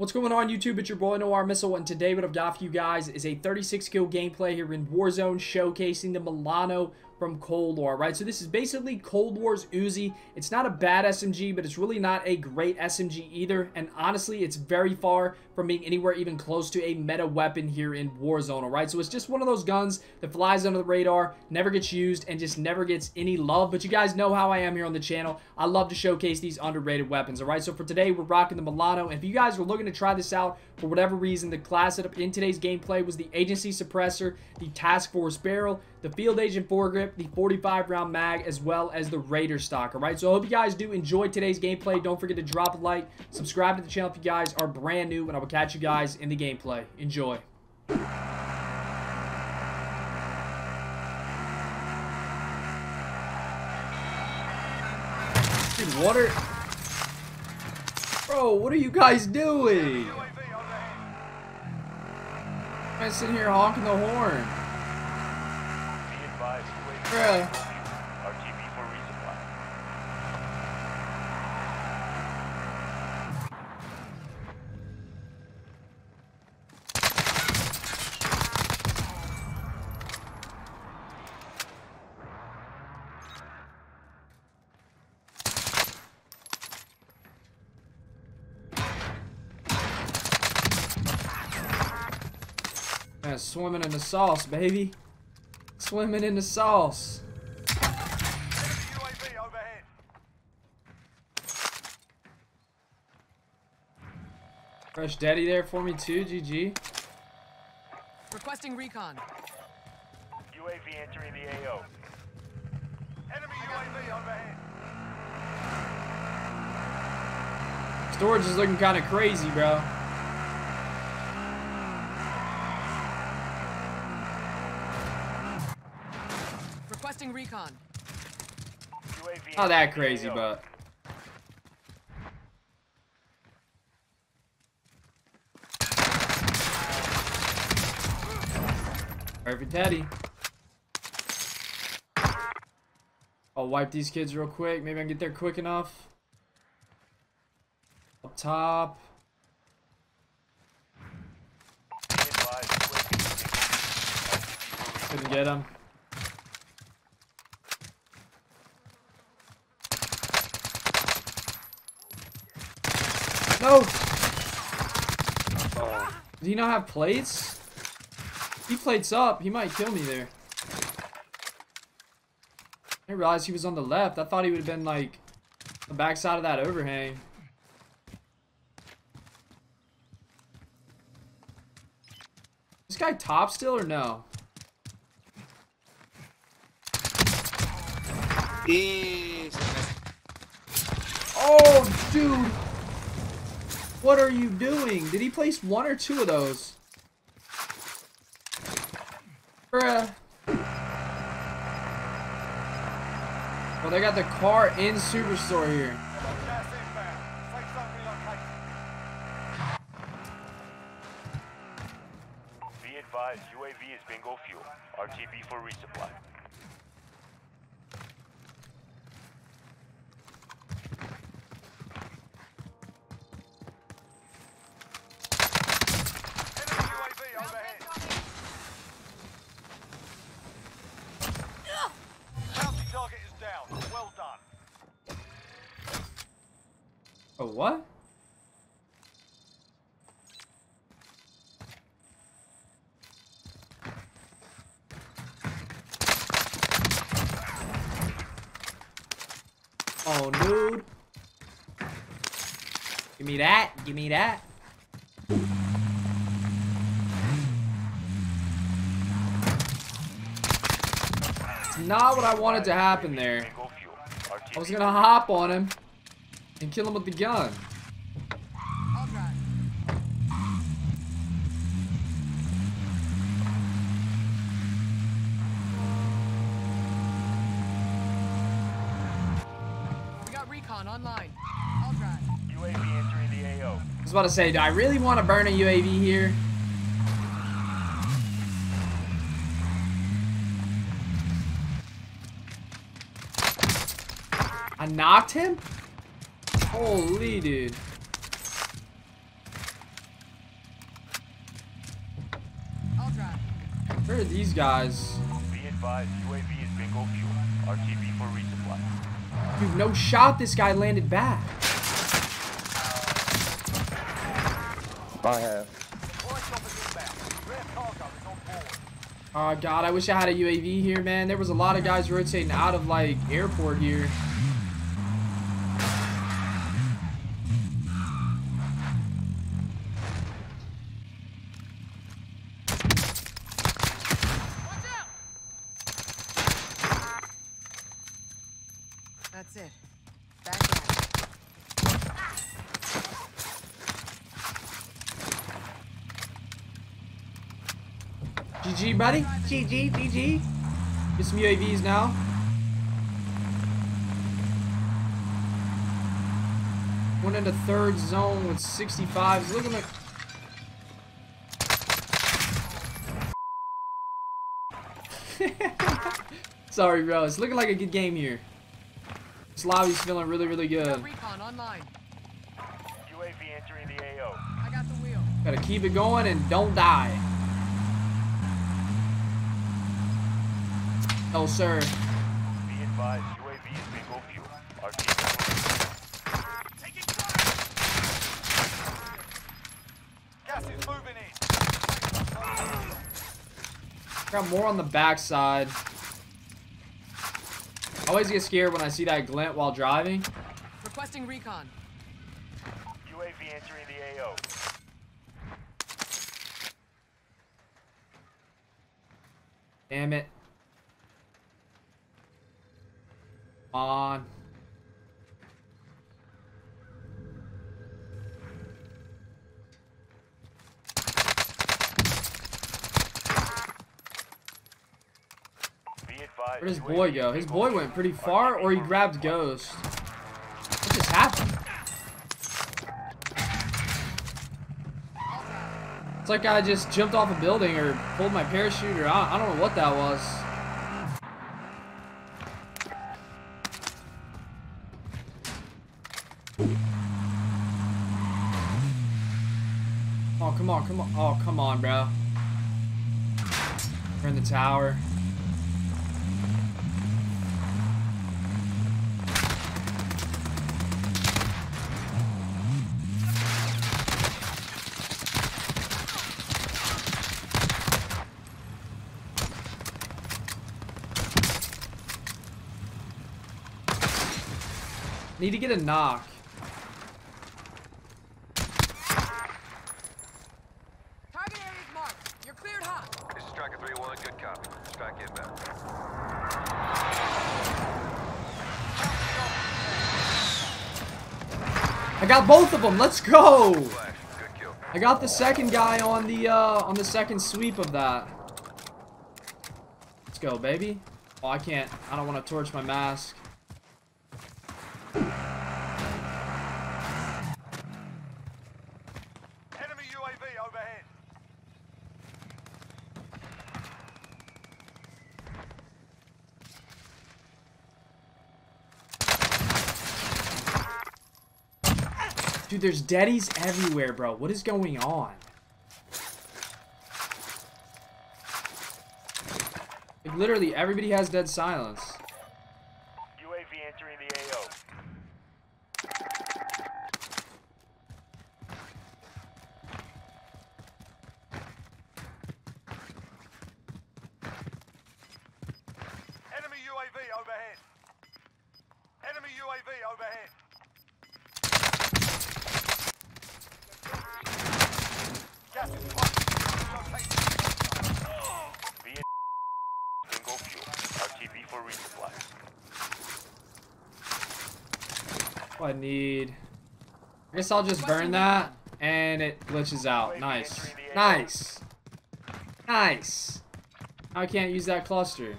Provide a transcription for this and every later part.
What's going on YouTube? It's your boy NoArmMissile and today what I've got for you guys is a 36 kill gameplay here in Warzone showcasing the Milano from Cold War, right? So this is basically Cold War's Uzi. It's not a bad SMG, but it's really not a great SMG either. And honestly, it's very far from being anywhere even close to a meta weapon here in Warzone, all right? So it's just one of those guns that flies under the radar, never gets used, and just never gets any love. But you guys know how I am here on the channel. I love to showcase these underrated weapons, all right? So for today, we're rocking the Milano. If you guys are looking to try this out for whatever reason, the class setup in today's gameplay was the Agency Suppressor, the Task Force Barrel, the Field Agent Foregrip, the 45 round mag, as well as the Raider stock, all right? So I hope you guys do enjoy today's gameplay. Don't forget to drop a like, subscribe to the channel if you guys are brand new, and I will catch you guys in the gameplay. Enjoy. Dude, what are... Bro, what are you guys doing? I'm sitting here honking the horn. Bruh. RTB for resupply. Yeah, swimming in the sauce, baby. Swimming in the sauce. Fresh daddy there for me too, GG. Requesting recon. UAV entering the AO. Enemy UAV overhead. Storage is looking kind of crazy, bro. Requesting recon. UAV Not that crazy, but Perfect Teddy. I'll wipe these kids real quick. Maybe I can get there quick enough. Up top. Be advised, UAV is RTB for Couldn't get him. No! Does he not have plates? He plates up, he might kill me there. I didn't realize he was on the left. I thought he would have been like the backside of that overhang. This guy top still or no? Oh, dude. What are you doing? Did he place one or two of those? Bruh. Well, they got the car in Superstore here. Be advised, UAV is bingo fuel. RTB for resupply. Enemy UAV overhead. Bounty target is down. Well done. Oh, what? Oh, dude. Give me that. Give me that. It's not what I wanted to happen there. Bingo fuel. RTB I was gonna hop on him and kill him with the gun. We got recon online. I'll drive was about to say, do I really want to burn a UAV here? I knocked him? Holy dude. Where are these guys? Be advised, UAV is bingo fuel. RTB for resupply. Dude, no shot this guy landed back. I have. Oh god, I wish I had a UAV here, man. There was a lot of guys rotating out of like airport here. That's it. Back down. GG, buddy. GG, GG. Get some UAVs now. Went into third zone with 65s. Looking like. Sorry, bro. It's looking like a good game here. This lobby's feeling really, really good. recon online. UAV entering the AO. I got the wheel. Gotta keep it going and don't die. Is moving in. Got more on the backside. I always get scared when I see that glint while driving. Requesting recon. UAV entering the AO. Damn it. Come on. Where'd his boy go? His boy went pretty far, or he grabbed. Ghost. What just happened? It's like I just jumped off a building or pulled my parachute or I, I don't know what that was. Come on, come on. Oh, come on, bro. We're in the tower. Need to get a knock. 3-1, good copy. Strike inbound. I got both of them. Let's go. Flash, good kill. I got the second guy on the uh on the second sweep of that. Let's go, baby. Oh, I can't. I don't want to torch my mask. Enemy UAV overhead. Dude, there's deadies everywhere, bro. What is going on? Like, literally, everybody has dead silence. UAV entering the AO. Enemy UAV overhead. Enemy UAV overhead. Gas is close. Be in bingo fuel. RTB for resupply. I need. I guess I'll just burn that, and it glitches out. Nice. Nice. Nice. I can't use that cluster.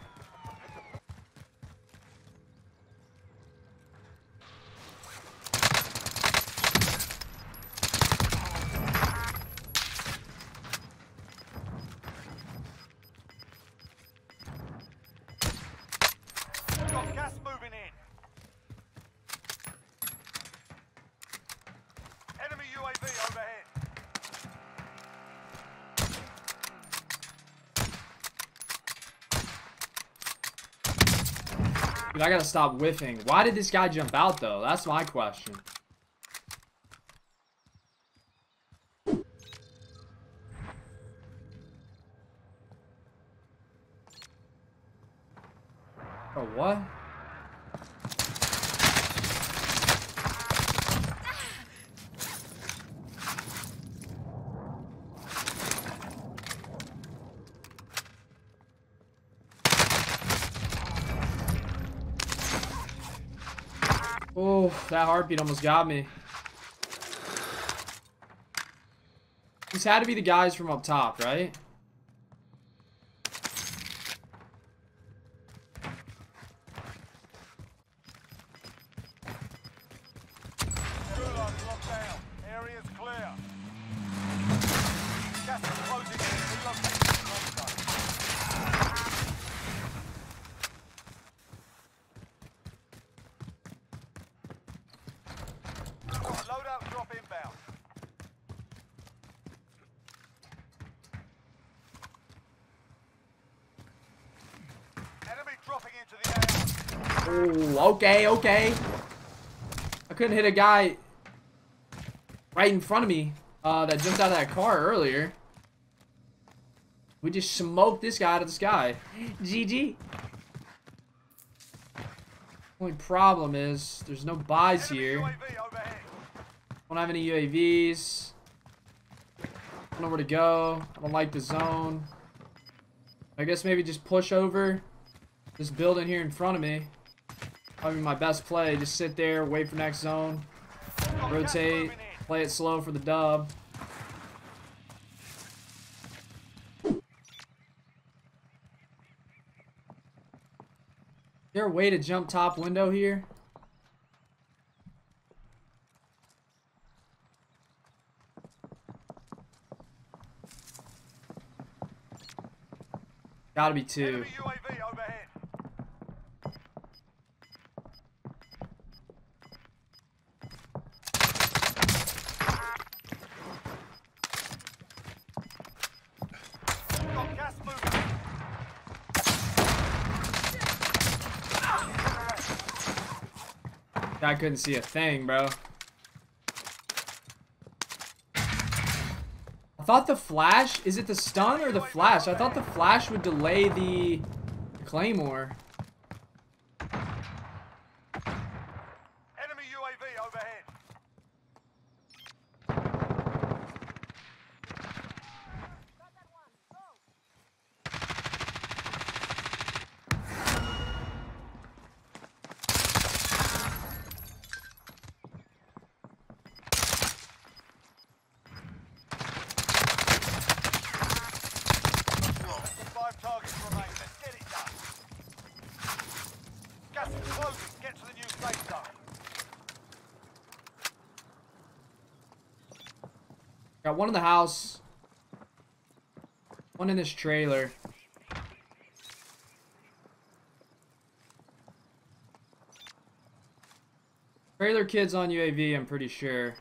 Dude, I gotta stop whiffing. Why did this guy jump out, though? That's my question. Oh, what? Oh, that heartbeat almost got me. These had to be the guys from up top, right? Gulag locked down. Area's clear. Gas is closing in. Relocating to contact. Loadout drop inbound. Enemy dropping into the AO. Oh, okay, okay. I couldn't hit a guy right in front of me uh, that jumped out of that car earlier. We just smoked this guy out of the sky. GG. Only problem is there's no buys here. Don't have any UAVs. Don't know where to go. I don't like the zone. I guess maybe just push over this building here in front of me. Probably my best play. Just sit there, wait for next zone, rotate, play it slow for the dub. Is there a way to jump top window here? Gotta be two. Enemy UAV overhead. Got gas moving in. I couldn't see a thing, bro. I thought the flash, is it the stun or the flash? I thought the flash would delay the claymore. Enemy UAV overhead. Five targets remain. Let's get it done. Gas is closing. Get to the new safe zone. Got one in the house. One in this trailer. Trailer kids on UAV, I'm pretty sure.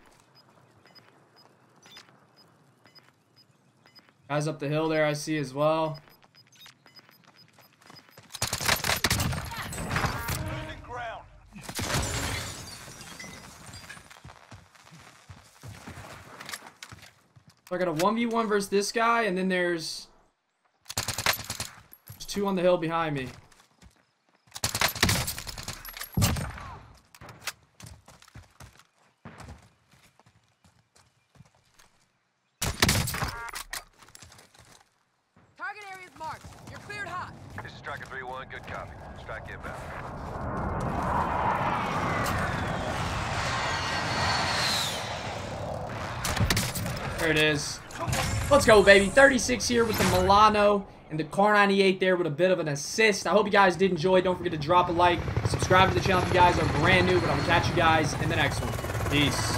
Guys up the hill there I see as well. So I got a 1v1 versus this guy, and then there's, there's two on the hill behind me. Target area's marked. You're cleared hot. This is Striker 3-1, good copy. Strike inbound. There it is. Let's go, baby. 36 here with the Milano and the Kar 98 there with a bit of an assist. I hope you guys did enjoy. Don't forget to drop a like, subscribe to the channel if you guys are brand new, but I will catch you guys in the next one. Peace.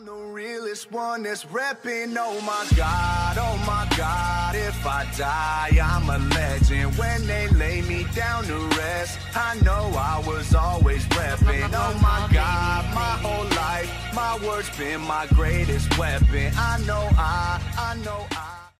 I'm the realest one that's reppin'. Oh my god, oh my god. If I die, I'm a legend. When they lay me down to rest, I know I was always reppin'. Oh my god, my whole life, my words my greatest weapon. I know I, I know I.